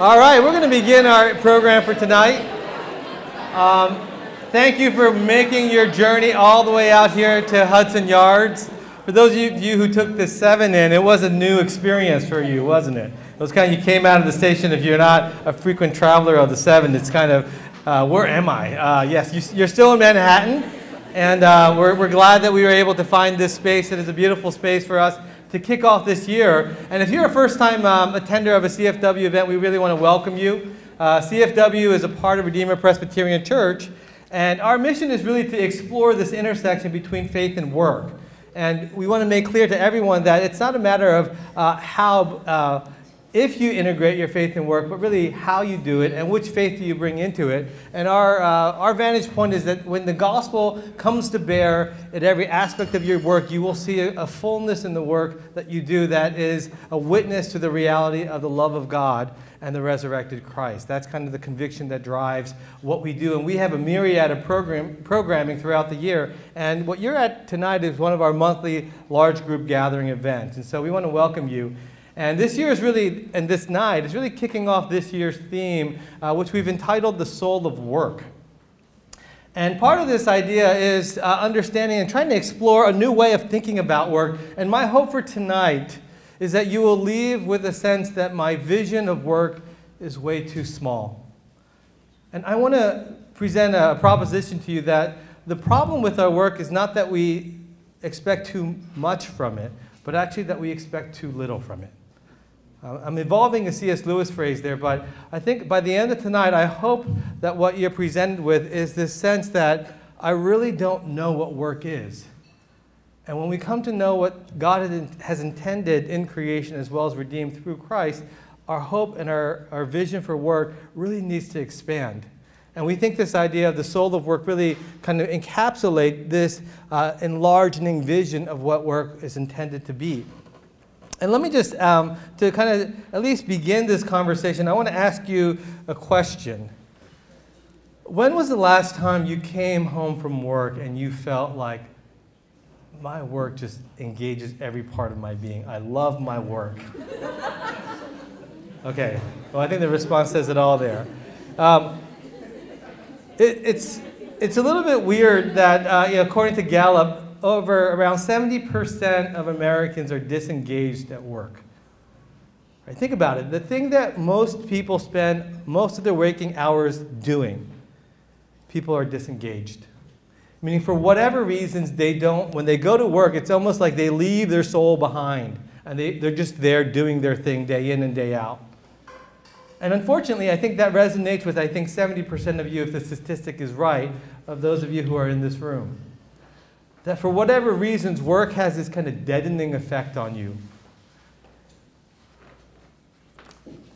All right, we're going to begin our program for tonight. Um, thank you for making your journey all the way out here to Hudson Yards. For those of you who took the seven in, it was a new experience for you, wasn't it? It was kind of, you came out of the station, if you're not a frequent traveler of the seven, it's kind of, uh, where am I? Uh, yes, you, are still in Manhattan, and uh, we're, we're glad that we were able to find this space. It is a beautiful space for us to kick off this year. And if you're a first time um, attender of a CFW event, we really want to welcome you. Uh, CFW is a part of Redeemer Presbyterian Church, and our mission is really to explore this intersection between faith and work. And we want to make clear to everyone that it's not a matter of uh, how uh, if you integrate your faith and work, but really how you do it and which faith do you bring into it. And our, uh, our vantage point is that when the gospel comes to bear at every aspect of your work, you will see a, a fullness in the work that you do that is a witness to the reality of the love of God and the resurrected Christ. That's kind of the conviction that drives what we do. And we have a myriad of program, programming throughout the year. And what you're at tonight is one of our monthly large group gathering events. And so we want to welcome you. And this year is really, and this night is really kicking off this year's theme, uh, which we've entitled The Soul of Work. And part of this idea is uh, understanding and trying to explore a new way of thinking about work. And my hope for tonight is that you will leave with a sense that my vision of work is way too small. And I want to present a proposition to you that the problem with our work is not that we expect too much from it, but actually that we expect too little from it. Uh, I'm evolving a C.S. Lewis phrase there, but I think by the end of tonight, I hope that what you're presented with is this sense that I really don't know what work is. And when we come to know what God has intended in creation as well as redeemed through Christ, our hope and our, our vision for work really needs to expand. And we think this idea of the soul of work really kind of encapsulate this uh, enlarging vision of what work is intended to be. And let me just, um, to kind of at least begin this conversation, I want to ask you a question. When was the last time you came home from work and you felt like, my work just engages every part of my being? I love my work. okay, well, I think the response says it all there. Um, it, it's, it's a little bit weird that, uh, you know, according to Gallup, over around 70% of Americans are disengaged at work. Right, think about it. The thing that most people spend most of their waking hours doing, people are disengaged. Meaning, for whatever reasons, they don't, when they go to work, it's almost like they leave their soul behind and they, they're just there doing their thing day in and day out. And unfortunately, I think that resonates with, I think, 70% of you, if the statistic is right, of those of you who are in this room that for whatever reasons, work has this kind of deadening effect on you.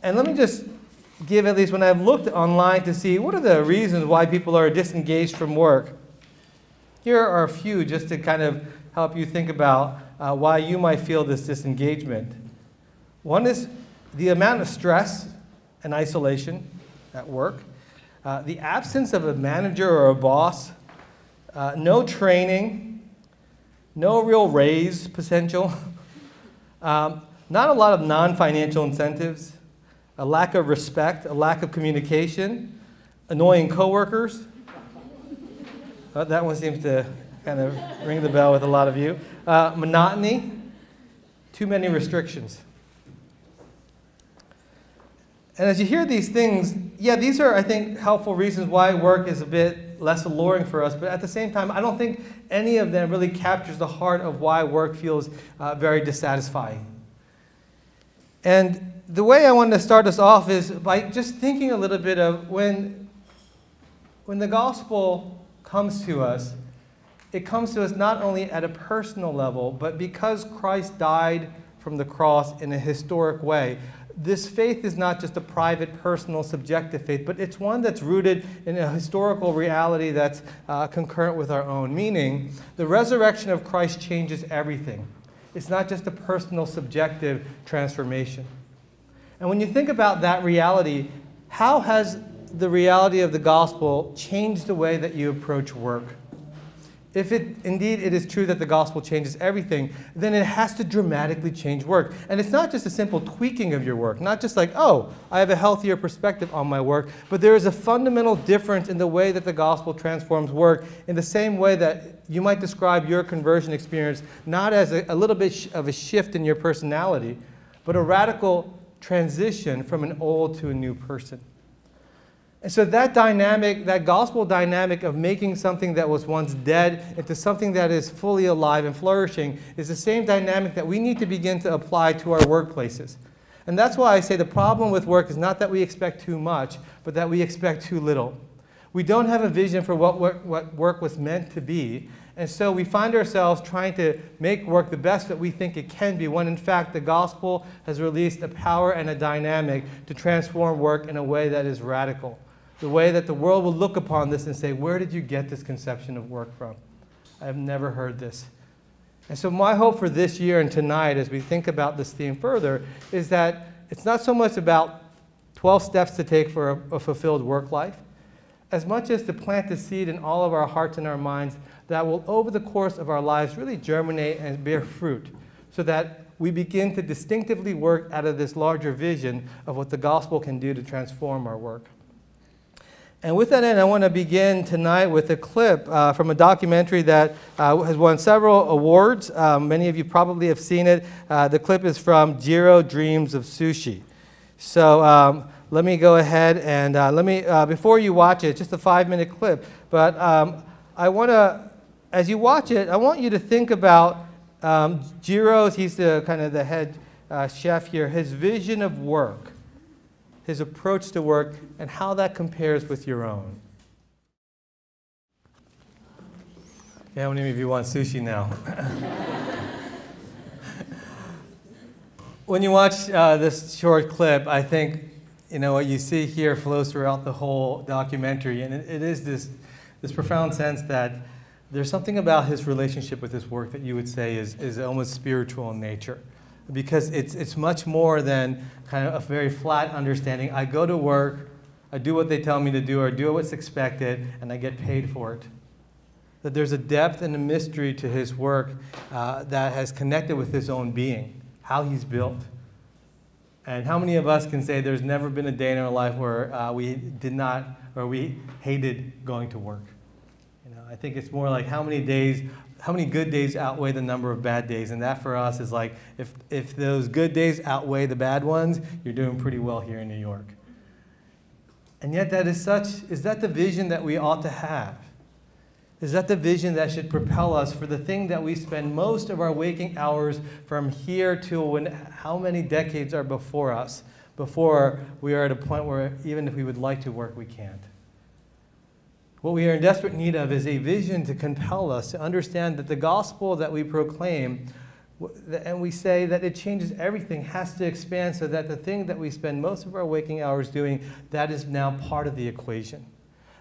And let me just give at least when I've looked online to see what are the reasons why people are disengaged from work. Here are a few just to kind of help you think about uh, why you might feel this disengagement. One is the amount of stress and isolation at work, uh, the absence of a manager or a boss, uh, no training, no real raise potential, um, not a lot of non financial incentives, a lack of respect, a lack of communication, annoying coworkers. Uh, that one seems to kind of ring the bell with a lot of you. Uh, monotony, too many restrictions. And as you hear these things, yeah, these are, I think, helpful reasons why work is a bit less alluring for us. But at the same time, I don't think any of them really captures the heart of why work feels uh, very dissatisfying. And the way I want to start us off is by just thinking a little bit of when, when the gospel comes to us, it comes to us not only at a personal level, but because Christ died from the cross in a historic way this faith is not just a private, personal, subjective faith, but it's one that's rooted in a historical reality that's uh, concurrent with our own. Meaning, the resurrection of Christ changes everything. It's not just a personal, subjective transformation. And when you think about that reality, how has the reality of the gospel changed the way that you approach work? If it, indeed it is true that the gospel changes everything, then it has to dramatically change work. And it's not just a simple tweaking of your work, not just like, oh, I have a healthier perspective on my work, but there is a fundamental difference in the way that the gospel transforms work in the same way that you might describe your conversion experience not as a, a little bit of a shift in your personality, but a radical transition from an old to a new person. And so that dynamic, that gospel dynamic of making something that was once dead into something that is fully alive and flourishing is the same dynamic that we need to begin to apply to our workplaces. And that's why I say the problem with work is not that we expect too much, but that we expect too little. We don't have a vision for what work, what work was meant to be, and so we find ourselves trying to make work the best that we think it can be, when in fact the gospel has released a power and a dynamic to transform work in a way that is radical the way that the world will look upon this and say, Where did you get this conception of work from? I have never heard this. And so, my hope for this year and tonight, as we think about this theme further, is that it's not so much about 12 steps to take for a, a fulfilled work life, as much as to plant the seed in all of our hearts and our minds that will, over the course of our lives, really germinate and bear fruit so that we begin to distinctively work out of this larger vision of what the gospel can do to transform our work. And with that end, I want to begin tonight with a clip uh, from a documentary that uh, has won several awards. Um, many of you probably have seen it. Uh, the clip is from Jiro Dreams of Sushi. So um, let me go ahead and uh, let me, uh, before you watch it, just a five minute clip, but um, I want to, as you watch it, I want you to think about um, Jiro's, he's the kind of the head uh, chef here, his vision of work his approach to work, and how that compares with your own. Yeah, how many of you want sushi now? when you watch uh, this short clip, I think you know what you see here flows throughout the whole documentary, and it, it is this this profound sense that there's something about his relationship with his work that you would say is, is almost spiritual in nature because it's, it's much more than kind of a very flat understanding. I go to work, I do what they tell me to do, or do what's expected, and I get paid for it. That there's a depth and a mystery to his work uh, that has connected with his own being, how he's built. And how many of us can say there's never been a day in our life where uh, we did not, or we hated going to work? You know, I think it's more like how many days how many good days outweigh the number of bad days? And that for us is like, if, if those good days outweigh the bad ones, you're doing pretty well here in New York. And yet, that is such, is that the vision that we ought to have? Is that the vision that should propel us for the thing that we spend most of our waking hours from here to when, how many decades are before us, before we are at a point where even if we would like to work, we can't? What we are in desperate need of is a vision to compel us to understand that the gospel that we proclaim and we say that it changes everything has to expand so that the thing that we spend most of our waking hours doing that is now part of the equation.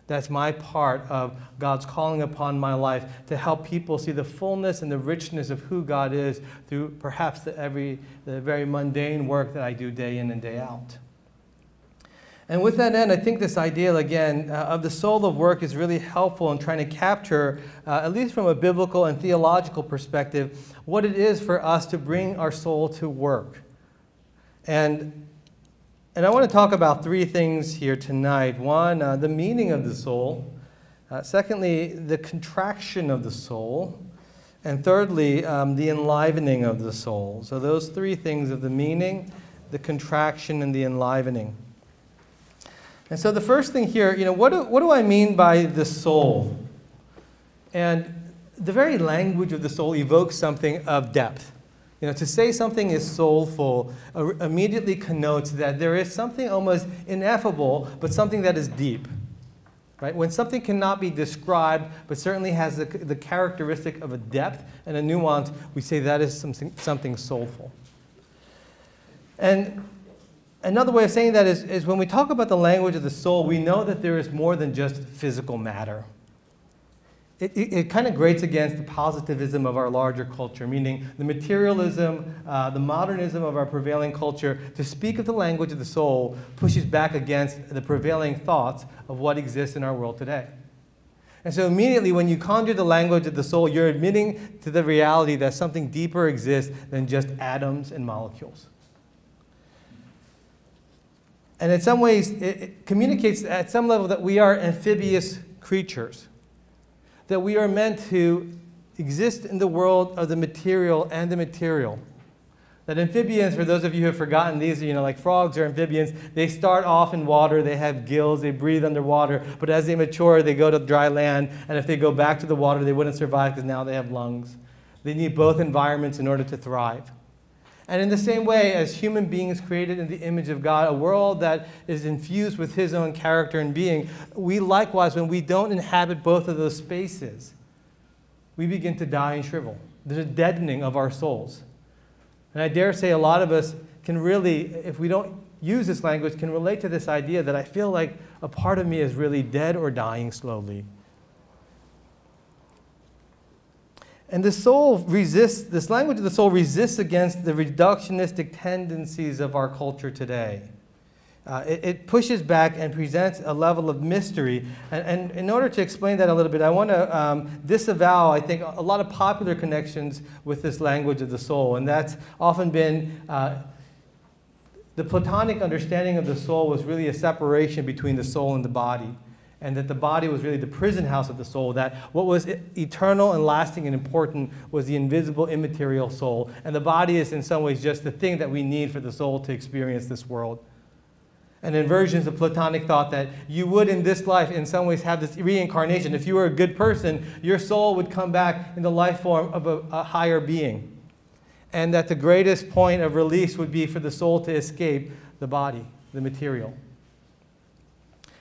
That's my part of god's calling upon my life to help people see the fullness and the richness of who god is through perhaps the, every, the very mundane work that i do day in and day out and with that end, I think this idea, again, uh, of the soul of work is really helpful in trying to capture, uh, at least from a biblical and theological perspective, what it is for us to bring our soul to work. And, and I want to talk about three things here tonight. One, uh, the meaning of the soul. Uh, secondly, the contraction of the soul. And thirdly, um, the enlivening of the soul. So, those three things of the meaning, the contraction, and the enlivening. And so the first thing here, you know, what do, what do I mean by the soul? And the very language of the soul evokes something of depth. You know, to say something is soulful uh, immediately connotes that there is something almost ineffable, but something that is deep. Right? When something cannot be described, but certainly has the, the characteristic of a depth and a nuance, we say that is something, something soulful. And another way of saying that is, is when we talk about the language of the soul, we know that there is more than just physical matter. It, it, it kind of grates against the positivism of our larger culture, meaning the materialism, uh, the modernism of our prevailing culture. To speak of the language of the soul pushes back against the prevailing thoughts of what exists in our world today. And so, immediately, when you conjure the language of the soul, you're admitting to the reality that something deeper exists than just atoms and molecules. And in some ways, it, it communicates at some level that we are amphibious creatures, that we are meant to exist in the world of the material and the material. That amphibians, for those of you who have forgotten, these are, you know, like frogs or amphibians, they start off in water, they have gills, they breathe underwater, but as they mature, they go to dry land, and if they go back to the water, they wouldn't survive because now they have lungs. They need both environments in order to thrive. And in the same way, as human beings created in the image of God, a world that is infused with His own character and being, we likewise, when we don't inhabit both of those spaces, we begin to die and shrivel. There's a deadening of our souls. And I dare say a lot of us can really, if we don't use this language, can relate to this idea that I feel like a part of me is really dead or dying slowly. And the soul resists, this language of the soul resists against the reductionistic tendencies of our culture today. Uh, it, it, pushes back and presents a level of mystery. And, and in order to explain that a little bit, I want to um, disavow, I think, a lot of popular connections with this language of the soul. And that's often been uh, the Platonic understanding of the soul was really a separation between the soul and the body. And that the body was really the prison house of the soul, that what was eternal and lasting and important was the invisible, immaterial soul. And the body is, in some ways, just the thing that we need for the soul to experience this world and inversions of Platonic thought that you would in this life, in some ways, have this reincarnation. If you were a good person, your soul would come back in the life form of a, a higher being. And that the greatest point of release would be for the soul to escape the body, the material.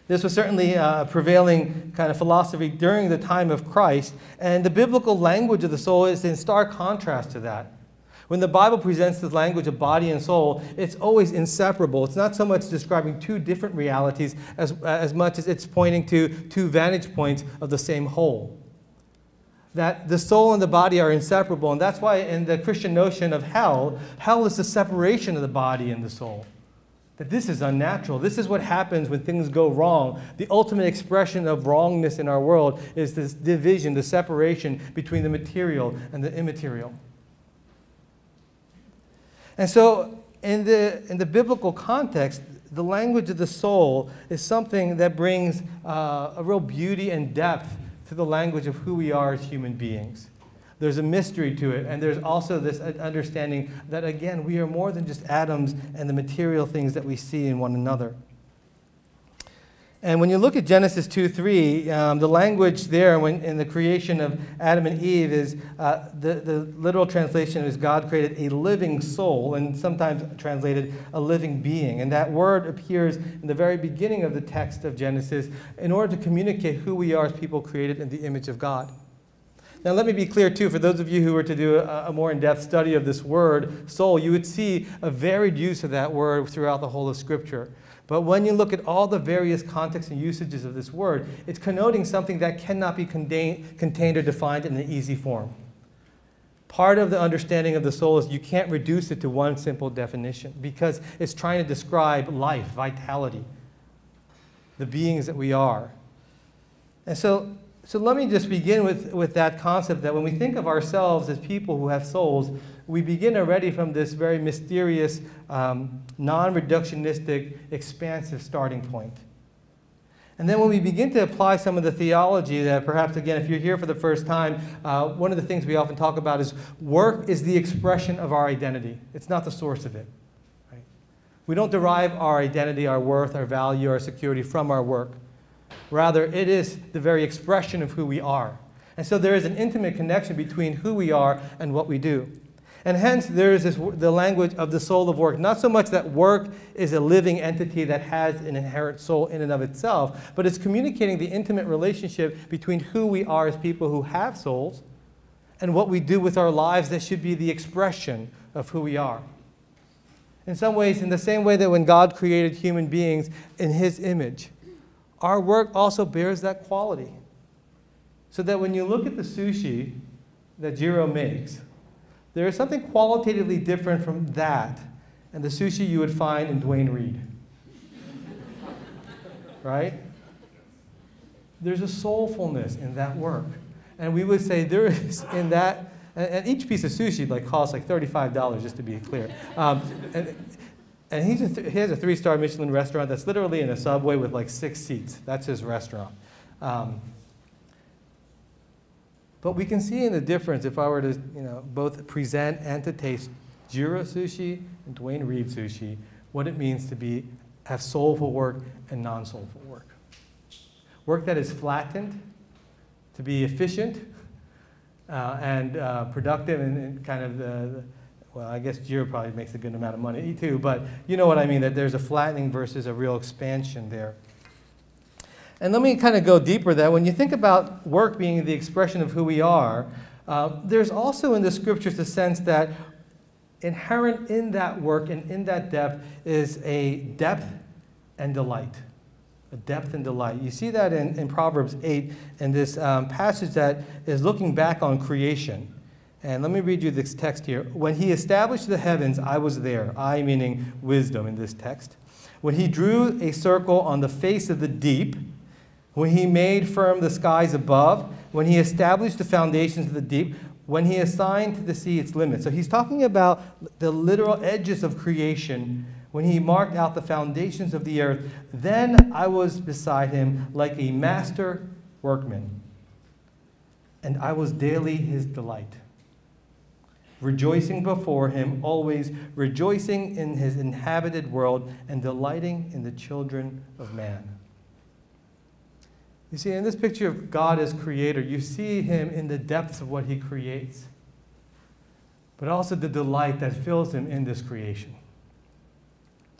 This was certainly uh, a prevailing kind of philosophy during the time of Christ, and the biblical language of the soul is in stark contrast to that. When the Bible presents the language of body and soul, it's always inseparable. It's not so much describing two different realities as, as much as it's pointing to two vantage points of the same whole. That the soul and the body are inseparable, and that's why in the Christian notion of hell, hell is the separation of the body and the soul. That this is unnatural. This is what happens when things go wrong. The ultimate expression of wrongness in our world is this division, the separation between the material and the immaterial. And so, in the, in the biblical context, the language of the soul is something that brings uh, a real beauty and depth to the language of who we are as human beings. There's a mystery to it, and there's also this understanding that, again, we are more than just atoms and the material things that we see in one another. And when you look at Genesis 2 3, um, the language there when, in the creation of Adam and Eve is uh, the, the literal translation is God created a living soul, and sometimes translated a living being. And that word appears in the very beginning of the text of Genesis in order to communicate who we are as people created in the image of God. Now, let me be clear, too, for those of you who were to do a, a more in depth study of this word, soul, you would see a varied use of that word throughout the whole of Scripture. But when you look at all the various contexts and usages of this word, it's connoting something that cannot be contained or defined in an easy form. Part of the understanding of the soul is you can't reduce it to one simple definition because it's trying to describe life, vitality, the beings that we are. And so, so let me just begin with, with that concept that when we think of ourselves as people who have souls, we begin already from this very mysterious, um, non reductionistic, expansive starting point. And then when we begin to apply some of the theology that perhaps, again, if you're here for the first time, uh, one of the things we often talk about is work is the expression of our identity. It's not the source of it. Right? We don't derive our identity, our worth, our value, our security from our work. Rather, it is the very expression of who we are. And so there is an intimate connection between who we are and what we do. And hence, there is this, the language of the soul of work. Not so much that work is a living entity that has an inherent soul in and of itself, but it's communicating the intimate relationship between who we are as people who have souls and what we do with our lives that should be the expression of who we are. In some ways, in the same way that when God created human beings in his image, our work also bears that quality. So that when you look at the sushi that Jiro makes, there is something qualitatively different from that and the sushi you would find in Duane Reade. right? there's a soulfulness in that work. And we would say there is in that, and, each piece of sushi like costs like $35, just to be clear. Um, and, and he's th- he has a three star Michelin restaurant that's literally in a subway with like six seats. That's his restaurant. Um, but we can see in the difference if I were to you know, both present and to taste Jiro sushi and Duane Reade sushi, what it means to be, have soulful work and non soulful work. Work that is flattened, to be efficient uh, and uh, productive and, and, kind of the well, I guess Jiro probably makes a good amount of money too, but you know what I mean, that there's a flattening versus a real expansion there. And let me kind of go deeper that when you think about work being the expression of who we are, uh, there's also in the scriptures the sense that inherent in that work and in that depth is a depth and delight. A depth and delight. You see that in, in Proverbs 8 in this um, passage that is looking back on creation. And let me read you this text here. When he established the heavens, I was there. I meaning wisdom in this text. When he drew a circle on the face of the deep, when he made firm the skies above, when he established the foundations of the deep, when he assigned to the sea its limits. So he's talking about the literal edges of creation when he marked out the foundations of the earth. Then I was beside him like a master workman, and I was daily his delight rejoicing before him, always rejoicing in his inhabited world, and delighting in the children of man. You see, in this picture of God as creator, you see him in the depths of what he creates, but also the delight that fills him in this creation.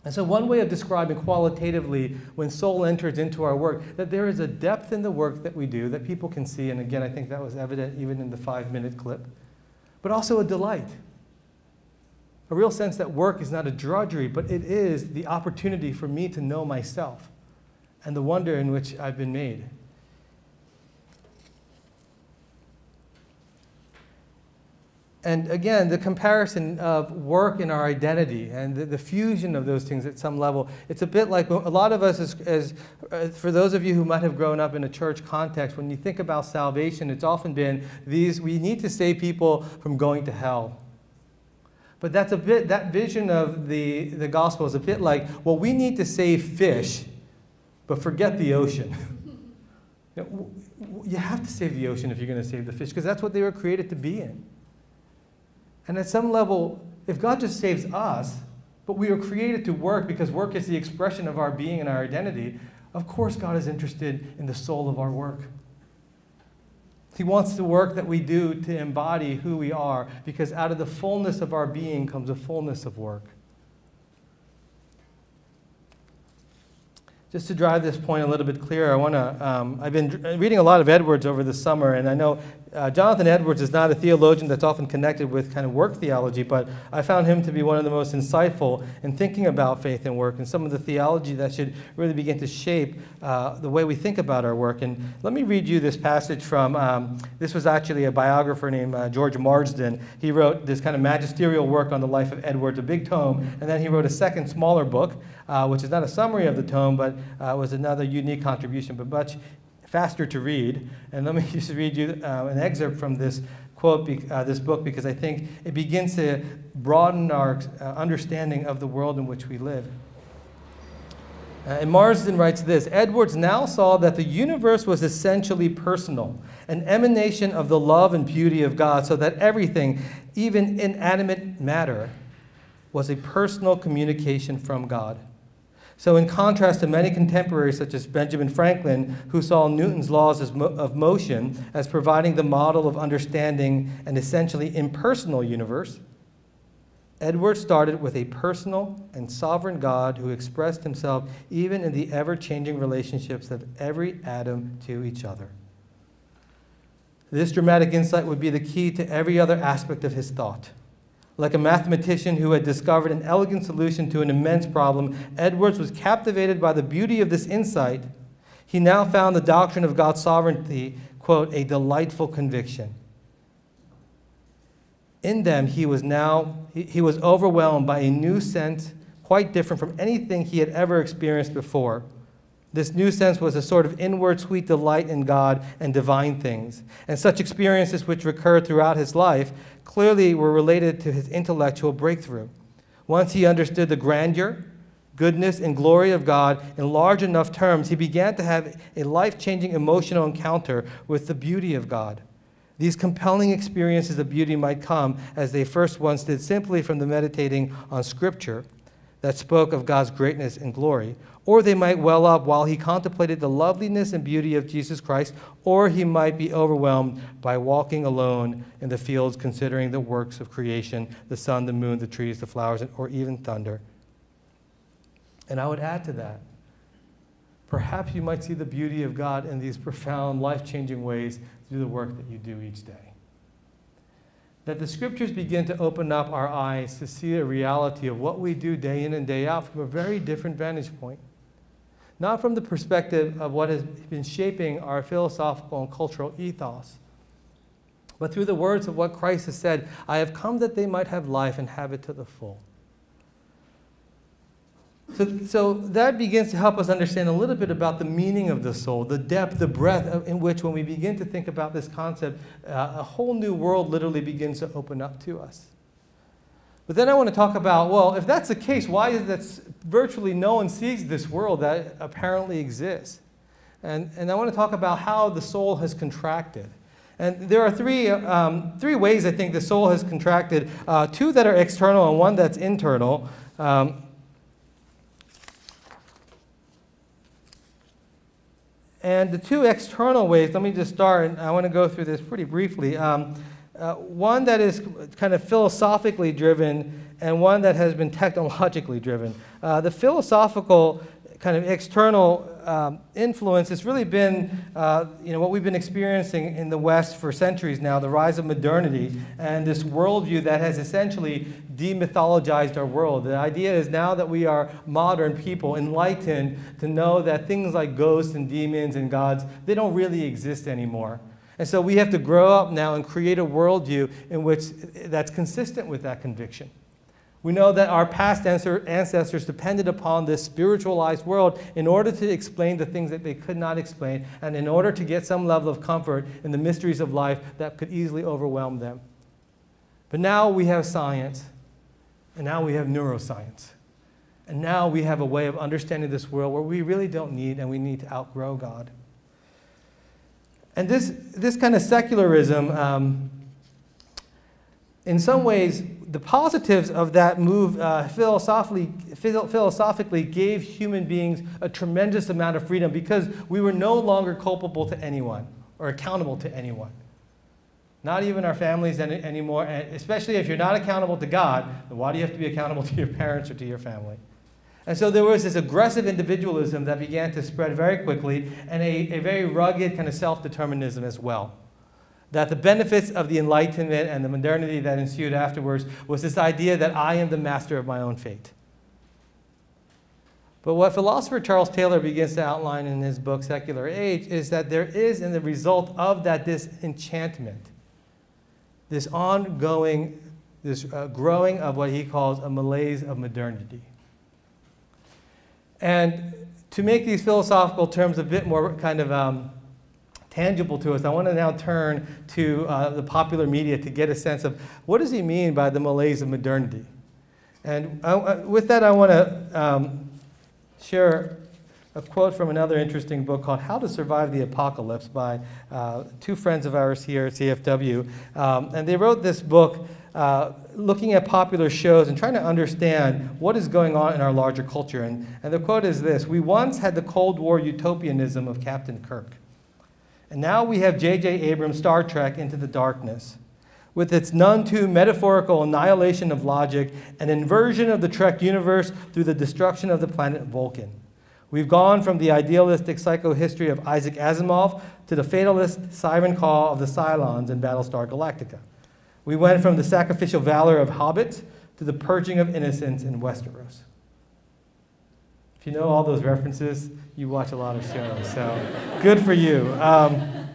And so, one way of describing qualitatively when soul enters into our work, that there is a depth in the work that we do that people can see. And again, I think that was evident even in the five minute clip but also a delight. A real sense that work is not a drudgery, but it is the opportunity for me to know myself and the wonder in which I've been made. And again, the comparison of work and our identity and the, the, fusion of those things at some level, it's a bit like a lot of us, as, as uh, for those of you who might have grown up in a church context, when you think about salvation, it's often been these we need to save people from going to hell. But that's a bit, that vision of the, the gospel is a bit like, well, we need to save fish, but forget the ocean. you have to save the ocean if you're going to save the fish, because that's what they were created to be in. And at some level, if God just saves us, but we are created to work because work is the expression of our being and our identity, of course God is interested in the soul of our work. He wants the work that we do to embody who we are because out of the fullness of our being comes a fullness of work. Just to drive this point a little bit clearer, I want to. Um, I've been reading a lot of Edwards over the summer, and I know uh, Jonathan Edwards is not a theologian that's often connected with kind of work theology, but I found him to be one of the most insightful in thinking about faith and work and some of the theology that should really begin to shape uh, the way we think about our work. And let me read you this passage from, um, this was actually a biographer named uh, George Marsden. He wrote this kind of magisterial work on the life of Edwards, a big tome, and then he wrote a second, smaller book, uh, which is not a summary of the tome, but uh, was another unique contribution, but much faster to read. And let me just read you uh, an excerpt from this quote, uh, this book, because I think it begins to broaden our uh, understanding of the world in which we live. Uh, and Marsden writes this Edwards now saw that the universe was essentially personal, an emanation of the love and beauty of God, so that everything, even inanimate matter, was a personal communication from God. So, in contrast to many contemporaries, such as Benjamin Franklin, who saw Newton's laws of motion as providing the model of understanding an essentially impersonal universe, Edwards started with a personal and sovereign God who expressed himself even in the ever changing relationships of every atom to each other. This dramatic insight would be the key to every other aspect of his thought. Like a mathematician who had discovered an elegant solution to an immense problem, Edwards was captivated by the beauty of this insight. He now found the doctrine of God's sovereignty, quote, a delightful conviction. In them, he was now, he, was overwhelmed by a new sense quite different from anything he had ever experienced before This new sense was a sort of inward sweet delight in God and divine things. And such experiences, which recurred throughout his life, clearly were related to his intellectual breakthrough. Once he understood the grandeur, goodness, and glory of God in large enough terms, he began to have a life changing emotional encounter with the beauty of God. These compelling experiences of beauty might come, as they first once did, simply from the meditating on Scripture that spoke of God's greatness and glory, or they might well up while he contemplated the loveliness and beauty of Jesus Christ, or he might be overwhelmed by walking alone in the fields, considering the works of creation the sun, the moon, the trees, the flowers, or even thunder. And I would add to that perhaps you might see the beauty of God in these profound, life changing ways through the work that you do each day. That the scriptures begin to open up our eyes to see the reality of what we do day in and day out from a very different vantage point. Not from the perspective of what has been shaping our philosophical and cultural ethos, but through the words of what Christ has said I have come that they might have life and have it to the full. So, so that begins to help us understand a little bit about the meaning of the soul, the depth, the breadth in which, when we begin to think about this concept, uh, a whole new world literally begins to open up to us. But then I want to talk about well, if that's the case, why is that virtually no one sees this world that apparently exists? And, and I want to talk about how the soul has contracted. And there are three, um, three ways I think the soul has contracted uh, two that are external and one that's internal. Um, And the two external ways, let me just start, and I want to go through this pretty briefly. Um, uh, one that is kind of philosophically driven, and one that has been technologically driven. Uh, the philosophical kind of external um, influence has really been, uh, you know, what we've been experiencing in the West for centuries now, the rise of modernity and this worldview that has essentially demythologized our world. The idea is now that we are modern people, enlightened, to know that things like ghosts and demons and gods, they don't really exist anymore. And so we have to grow up now and create a worldview in which that's consistent with that conviction. We know that our past ancestors depended upon this spiritualized world in order to explain the things that they could not explain and in order to get some level of comfort in the mysteries of life that could easily overwhelm them. But now we have science, and now we have neuroscience. And now we have a way of understanding this world where we really don't need and we need to outgrow God. And this, this kind of secularism, um, in some ways, the positives of that move uh, philosophically, philosophically gave human beings a tremendous amount of freedom because we were no longer culpable to anyone or accountable to anyone. Not even our families any, anymore, and especially if you're not accountable to God, then why do you have to be accountable to your parents or to your family? And so there was this aggressive individualism that began to spread very quickly and a, a very rugged kind of self determinism as well that the benefits of the Enlightenment and the modernity that ensued afterwards was this idea that I am the master of my own fate. But what philosopher Charles Taylor begins to outline in his book, Secular Age, is that there is, in the result of that disenchantment, this ongoing, this uh, growing of what he calls a malaise of modernity. And to make these philosophical terms a bit more kind of um, tangible to us, I want to now turn to uh, the popular media to get a sense of what does he mean by the malaise of modernity. And I, uh, with that, I want to um, share a quote from another interesting book called How to Survive the Apocalypse by uh, two friends of ours here at CFW. Um, and they wrote this book uh, looking at popular shows and trying to understand what is going on in our larger culture. And, and the quote is this We once had the Cold War utopianism of Captain Kirk. And now we have J.J. Abrams' Star Trek Into the Darkness, with its none too metaphorical annihilation of logic and inversion of the Trek universe through the destruction of the planet Vulcan. We've gone from the idealistic psychohistory of Isaac Asimov to the fatalist siren call of the Cylons in Battlestar Galactica. We went from the sacrificial valor of hobbits to the purging of innocence in Westeros. You know all those references, you watch a lot of shows, so good for you. Um,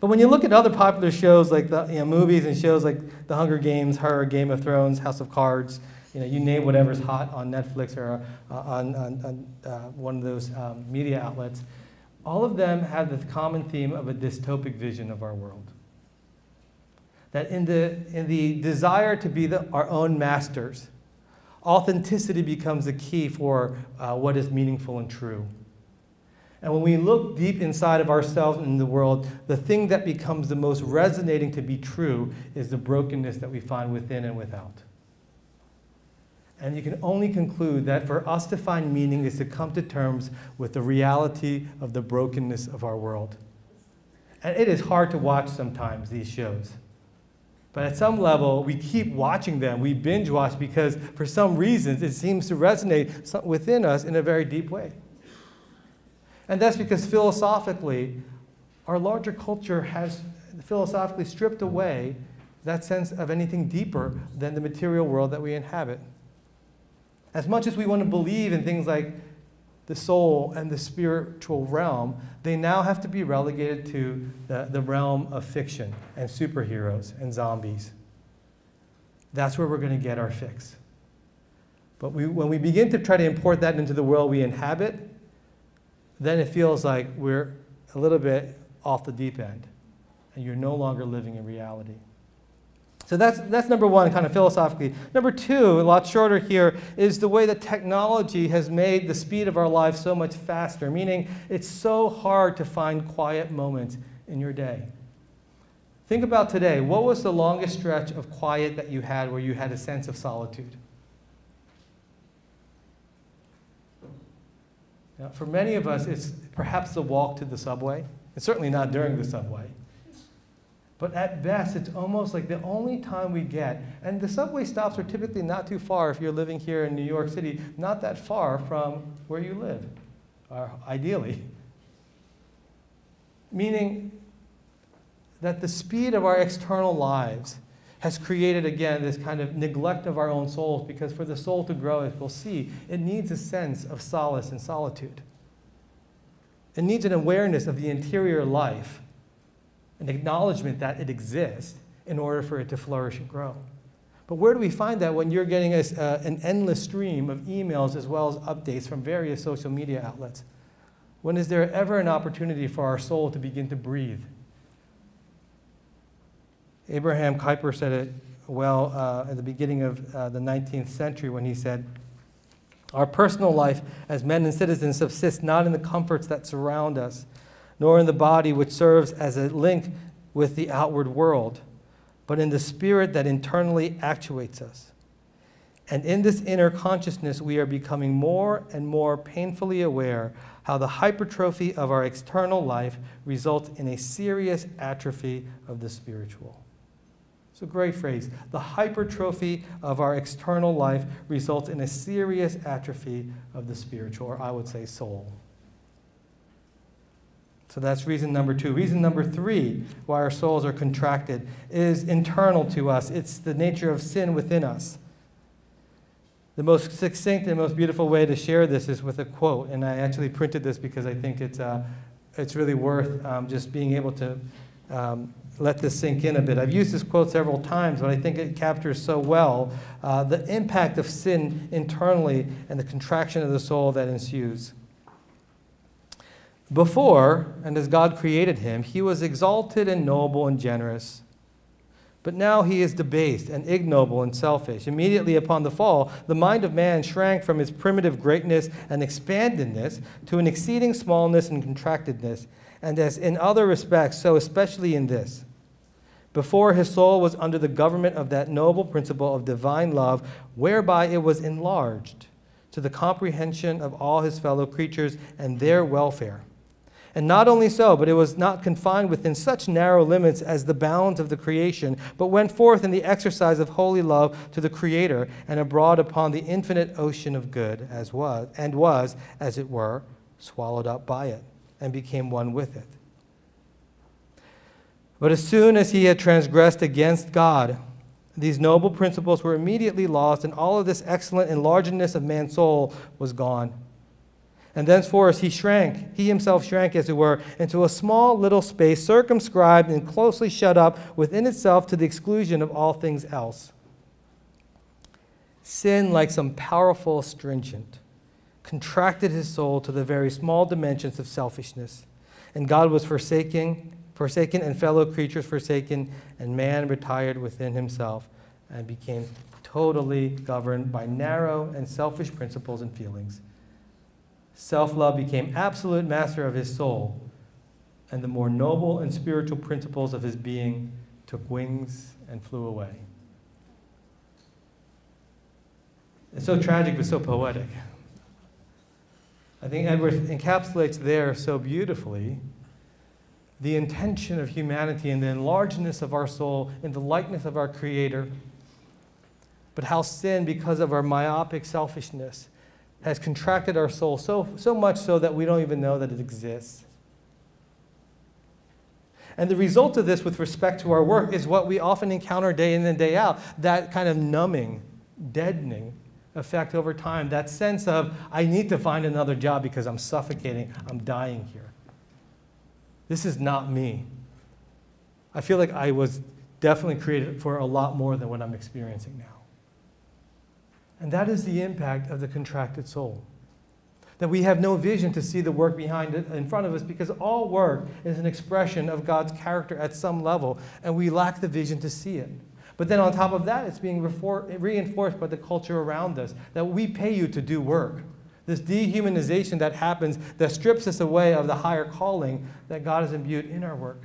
but when you look at other popular shows like the you know, movies and shows like The Hunger Games, Her, Game of Thrones, House of Cards, you know, you name whatever's hot on Netflix or uh, on, on, on uh, one of those um, media outlets, all of them have the common theme of a dystopic vision of our world. That in the, in the desire to be the, our own masters, authenticity becomes the key for uh, what is meaningful and true. And when we look deep inside of ourselves and in the world, the thing that becomes the most resonating to be true is the brokenness that we find within and without. And you can only conclude that for us to find meaning is to come to terms with the reality of the brokenness of our world. And it is hard to watch sometimes these shows. But at some level, we keep watching them. We binge watch because for some reasons it seems to resonate within us in a very deep way. And that's because philosophically, our larger culture has philosophically stripped away that sense of anything deeper than the material world that we inhabit. As much as we want to believe in things like the soul and the spiritual realm, they now have to be relegated to the, the realm of fiction and superheroes and zombies. That's where we're going to get our fix. But we, when we begin to try to import that into the world we inhabit, then it feels like we're a little bit off the deep end, and you're no longer living in reality. So that's, that's number one, kind of philosophically. Number two, a lot shorter here, is the way that technology has made the speed of our lives so much faster, meaning it's so hard to find quiet moments in your day. Think about today. What was the longest stretch of quiet that you had where you had a sense of solitude? Now, for many of us, it's perhaps the walk to the subway. It's certainly not during the subway. But at best, it's almost like the only time we get, and the subway stops are typically not too far if you're living here in New York City, not that far from where you live, or ideally. Meaning that the speed of our external lives has created, again, this kind of neglect of our own souls, because for the soul to grow, as we'll see, it needs a sense of solace and solitude. It needs an awareness of the interior life an acknowledgement that it exists in order for it to flourish and grow. But where do we find that when you're getting a, uh, an endless stream of emails as well as updates from various social media outlets? When is there ever an opportunity for our soul to begin to breathe? Abraham Kuyper said it well uh, at the beginning of uh, the 19th century when he said, Our personal life as men and citizens subsists not in the comforts that surround us, nor in the body which serves as a link with the outward world, but in the spirit that internally actuates us. And in this inner consciousness, we are becoming more and more painfully aware how the hypertrophy of our external life results in a serious atrophy of the spiritual. It's a great phrase. The hypertrophy of our external life results in a serious atrophy of the spiritual, or I would say soul. So that's reason number two. Reason number three, why our souls are contracted, is internal to us. It's the nature of sin within us. The most succinct and most beautiful way to share this is with a quote, and I actually printed this because I think it's, uh, it's really worth um, just being able to um, let this sink in a bit. I've used this quote several times, but I think it captures so well uh, the impact of sin internally and the contraction of the soul that ensues. Before, and as God created him, he was exalted and noble and generous. But now he is debased and ignoble and selfish. Immediately upon the fall, the mind of man shrank from its primitive greatness and expandedness to an exceeding smallness and contractedness. And as in other respects, so especially in this. Before his soul was under the government of that noble principle of divine love, whereby it was enlarged to the comprehension of all his fellow creatures and their welfare and not only so, but it was not confined within such narrow limits as the bounds of the creation, but went forth in the exercise of holy love to the Creator and abroad upon the infinite ocean of good, as was, and was, as it were, swallowed up by it, and became one with it. But as soon as he had transgressed against God, these noble principles were immediately lost, and all of this excellent enlargedness of man's soul was gone. And thenceforth he shrank, he himself shrank, as it were, into a small little space, circumscribed and closely shut up within itself to the exclusion of all things else. sin, like some powerful astringent, contracted his soul to the very small dimensions of selfishness. And God was forsaken, forsaken and fellow creatures forsaken, and man retired within himself and became totally governed by narrow and selfish principles and feelings. Self love became absolute master of his soul, and the more noble and spiritual principles of his being took wings and flew away. It's so tragic but so poetic. I think Edwards encapsulates there so beautifully the intention of humanity and the enlargedness of our soul in the likeness of our Creator, but how sin, because of our myopic selfishness, has contracted our soul so, so much so that we don't even know that it exists. And the result of this with respect to our work is what we often encounter day in and day out that kind of numbing, deadening effect over time. That sense of, I need to find another job because I'm suffocating, I'm dying here. This is not me. I feel like I was definitely created for a lot more than what I'm experiencing now. And that is the impact of the contracted soul. That we have no vision to see the work behind it in front of us because all work is an expression of God's character at some level, and we lack the vision to see it. But then on top of that, it's being reinforced by the culture around us that we pay you to do work. This dehumanization that happens that strips us away of the higher calling that God has imbued in our work.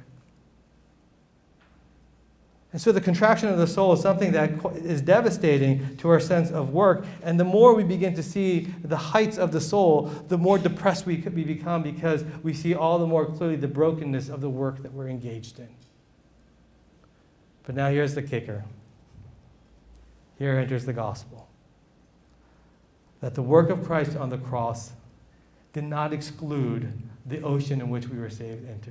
And so the contraction of the soul is something that is devastating to our sense of work. And the more we begin to see the heights of the soul, the more depressed we, we become because we see all the more clearly the brokenness of the work that we're engaged in. But now here's the kicker. Here enters the gospel that the work of Christ on the cross did not exclude the ocean in which we were saved into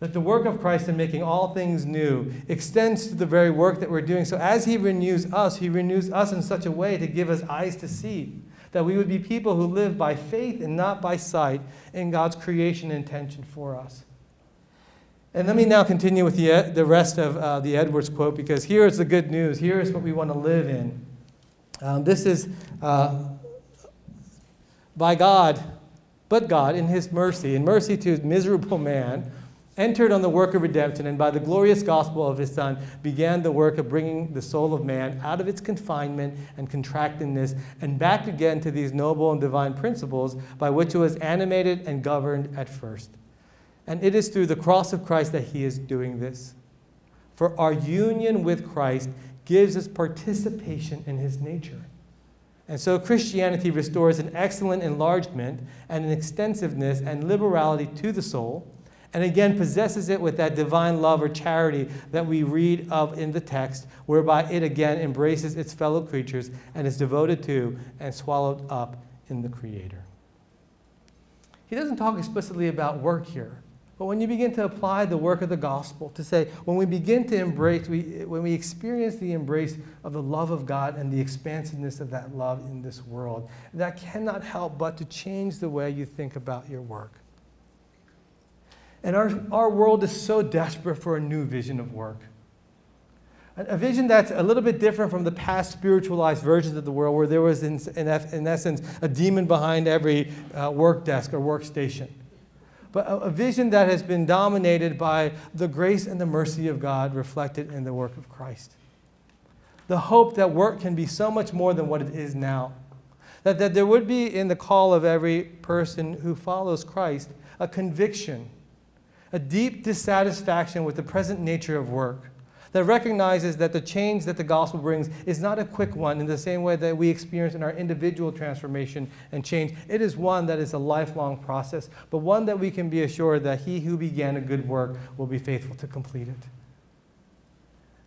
that the work of Christ in making all things new extends to the very work that we're doing. So as He renews us, He renews us in such a way to give us eyes to see, that we would be people who live by faith and not by sight in God's creation intention for us. And let me now continue with the, the rest of uh, the Edwards quote because here is the good news. Here is what we want to live in. Um, this is uh, by God, but God, in His mercy, in mercy to miserable man entered on the work of redemption, and by the glorious gospel of his Son, began the work of bringing the soul of man out of its confinement and contractedness and back again to these noble and divine principles by which it was animated and governed at first. And it is through the cross of Christ that he is doing this. For our union with Christ gives us participation in his nature. And so Christianity restores an excellent enlargement and an extensiveness and liberality to the soul and again possesses it with that divine love or charity that we read of in the text, whereby it again embraces its fellow creatures and is devoted to and swallowed up in the Creator. He doesn't talk explicitly about work here, but when you begin to apply the work of the gospel, to say, when we begin to embrace, we, when we experience the embrace of the love of God and the expansiveness of that love in this world, that cannot help but to change the way you think about your work. And our, our world is so desperate for a new vision of work. A, a vision that's a little bit different from the past spiritualized versions of the world, where there was, in, in, in essence, a demon behind every uh, work desk or workstation. But a, a vision that has been dominated by the grace and the mercy of God reflected in the work of Christ. The hope that work can be so much more than what it is now. That, that there would be in the call of every person who follows Christ a conviction a deep dissatisfaction with the present nature of work that recognizes that the change that the gospel brings is not a quick one in the same way that we experience in our individual transformation and change. It is one that is a lifelong process, but one that we can be assured that he who began a good work will be faithful to complete it.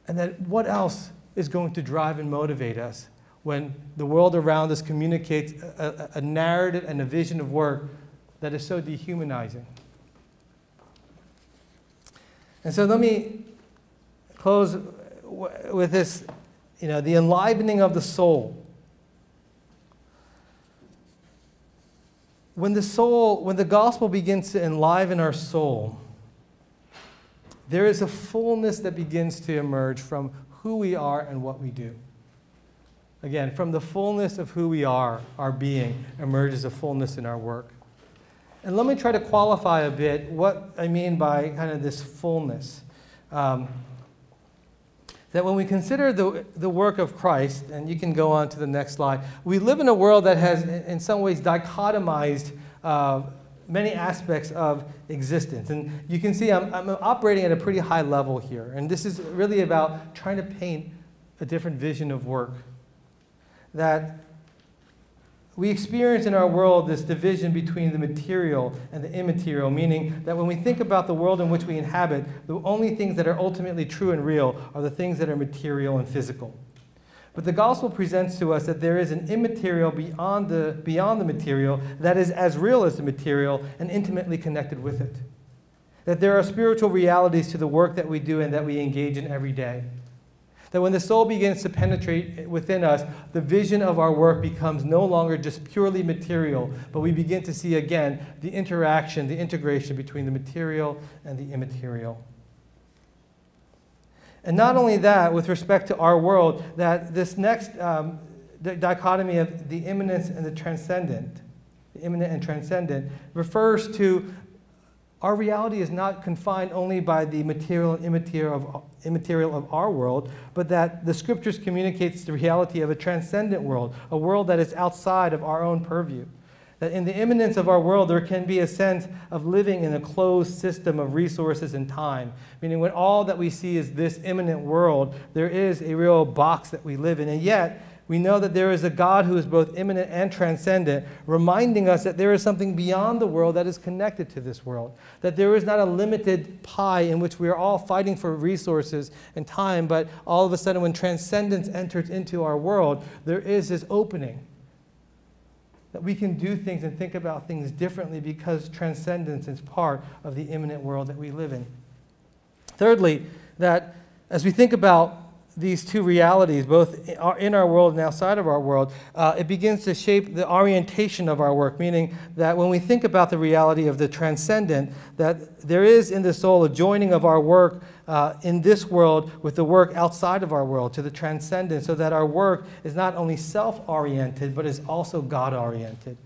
And that what else is going to drive and motivate us when the world around us communicates a, a, narrative and a vision of work that is so dehumanizing? And so let me close with this, you know, the enlivening of the soul. When the soul, when the gospel begins to enliven our soul, there is a fullness that begins to emerge from who we are and what we do. Again, from the fullness of who we are, our being, emerges a fullness in our work. And let me try to qualify a bit what I mean by kind of this fullness. Um, that when we consider the, the work of Christ, and you can go on to the next slide, we live in a world that has, in some ways, dichotomized uh, many aspects of existence. And you can see I'm, I'm operating at a pretty high level here. And this is really about trying to paint a different vision of work. That we experience in our world this division between the material and the immaterial, meaning that when we think about the world in which we inhabit, the only things that are ultimately true and real are the things that are material and physical. But the gospel presents to us that there is an immaterial beyond the, beyond the material that is as real as the material and intimately connected with it. That there are spiritual realities to the work that we do and that we engage in every day. That when the soul begins to penetrate within us, the vision of our work becomes no longer just purely material, but we begin to see again the interaction, the integration between the material and the immaterial. And not only that, with respect to our world, that this next um, dichotomy of the immanence and the transcendent, the immanent and transcendent, refers to our reality is not confined only by the material and immaterial of, immaterial of our world, but that the scriptures communicates the reality of a transcendent world, a world that is outside of our own purview that in the immanence of our world, there can be a sense of living in a closed system of resources and time. Meaning, when all that we see is this immanent world, there is a real box that we live in. And yet, we know that there is a God who is both immanent and transcendent, reminding us that there is something beyond the world that is connected to this world. That there is not a limited pie in which we are all fighting for resources and time, but all of a sudden, when transcendence enters into our world, there is this opening that we can do things and think about things differently because transcendence is part of the immanent world that we live in. Thirdly, that as we think about these two realities, both in our world and outside of our world, uh, it begins to shape the orientation of our work, meaning that when we think about the reality of the transcendent, that there is in the soul a joining of our work uh, in this world with the work outside of our world to the transcendent, so that our work is not only self oriented, but is also God oriented.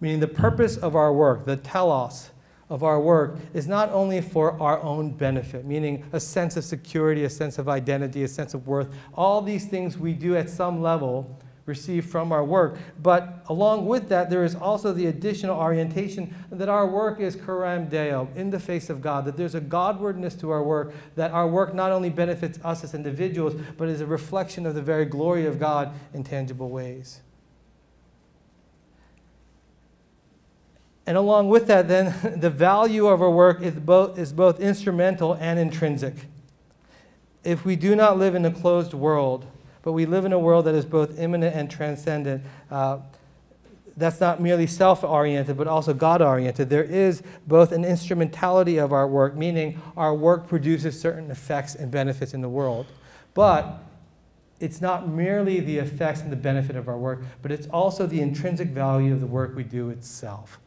Meaning the purpose of our work, the telos of our work, is not only for our own benefit, meaning a sense of security, a sense of identity, a sense of worth. All these things we do at some level receive from our work. But along with that, there is also the additional orientation that our work is coram deo, in the face of God, that there's a Godwardness to our work, that our work not only benefits us as individuals, but is a reflection of the very glory of God in tangible ways. And along with that, then, the value of our work is both, is both instrumental and intrinsic. If we do not live in a closed world, but we live in a world that is both immanent and transcendent. Uh, that's not merely self oriented, but also God oriented. There is both an instrumentality of our work, meaning our work produces certain effects and benefits in the world. But it's not merely the effects and the benefit of our work, but it's also the intrinsic value of the work we do itself.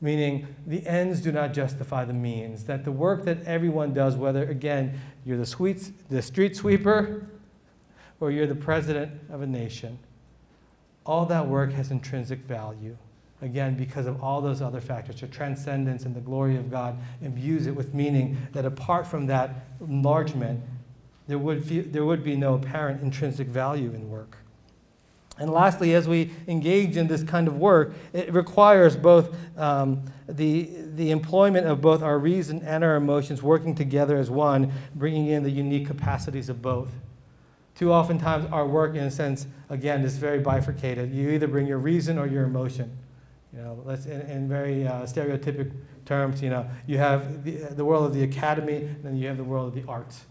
Meaning, the ends do not justify the means. That the work that everyone does, whether, again, you're the, the street sweeper or you're the president of a nation, all that work has intrinsic value. Again, because of all those other factors, the transcendence and the glory of God imbues it with meaning that apart from that enlargement, there would, there would be no apparent intrinsic value in work. And lastly, as we engage in this kind of work, it requires both um, the, the employment of both our reason and our emotions working together as one, bringing in the unique capacities of both. Too oftentimes, our work, in a sense, again, is very bifurcated. You either bring your reason or your emotion. You know, let's, in, in very uh, stereotypic terms, you know, you have the, the world of the academy, and then you have the world of the arts.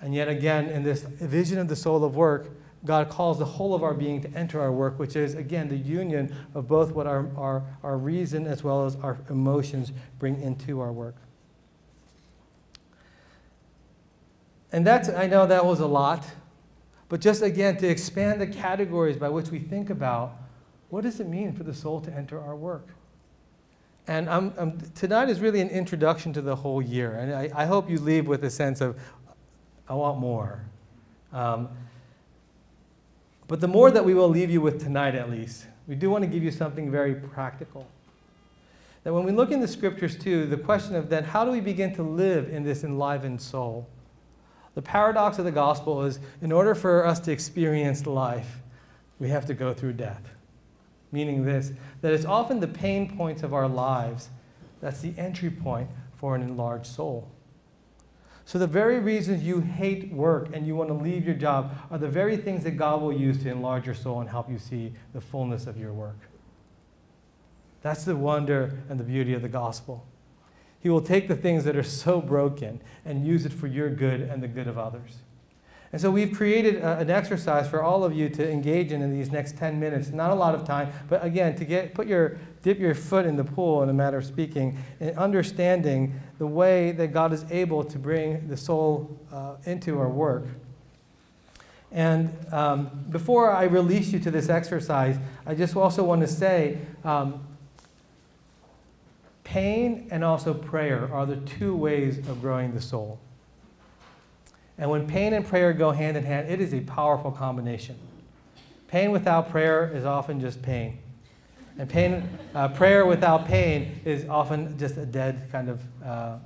And yet again, in this vision of the soul of work, God calls the whole of our being to enter our work, which is, again, the union of both what our, our, our reason as well as our emotions bring into our work. And that's, I know that was a lot, but just again, to expand the categories by which we think about what does it mean for the soul to enter our work? And I'm, I'm, tonight is really an introduction to the whole year. And I, I, hope you leave with a sense of, I want more. Um, But the more that we will leave you with tonight, at least, we do want to give you something very practical. That when we look in the scriptures, too, the question of then how do we begin to live in this enlivened soul? The paradox of the gospel is in order for us to experience life, we have to go through death. Meaning this, that it's often the pain points of our lives that's the entry point for an enlarged soul. So, the very reasons you hate work and you want to leave your job are the very things that God will use to enlarge your soul and help you see the fullness of your work. That's the wonder and the beauty of the gospel. He will take the things that are so broken and use it for your good and the good of others. And so we've created a, an exercise for all of you to engage in in these next 10 minutes. Not a lot of time, but again, to get, put your, dip your foot in the pool, in a matter of speaking, and understanding the way that God is able to bring the soul uh, into our work. And um, before I release you to this exercise, I just also want to say um, pain and also prayer are the two ways of growing the soul. And when pain and prayer go hand in hand, it is a powerful combination. Pain without prayer is often just pain. And pain, uh, prayer without pain is often just a dead kind of, uh, uh,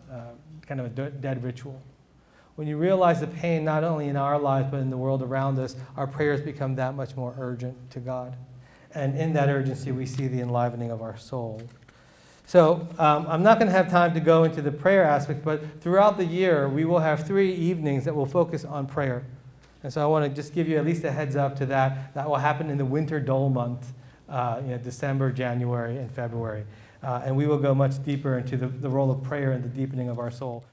kind of a dead ritual. When you realize the pain not only in our lives but in the world around us, our prayers become that much more urgent to God. And in that urgency, we see the enlivening of our soul. So um, I'm not going to have time to go into the prayer aspect, but throughout the year, we will have three evenings that will focus on prayer. And so I want to just give you at least a heads up to that. That will happen in the winter dole month, uh, you know, December, January, and February. Uh, and we will go much deeper into the, the role of prayer and the deepening of our soul.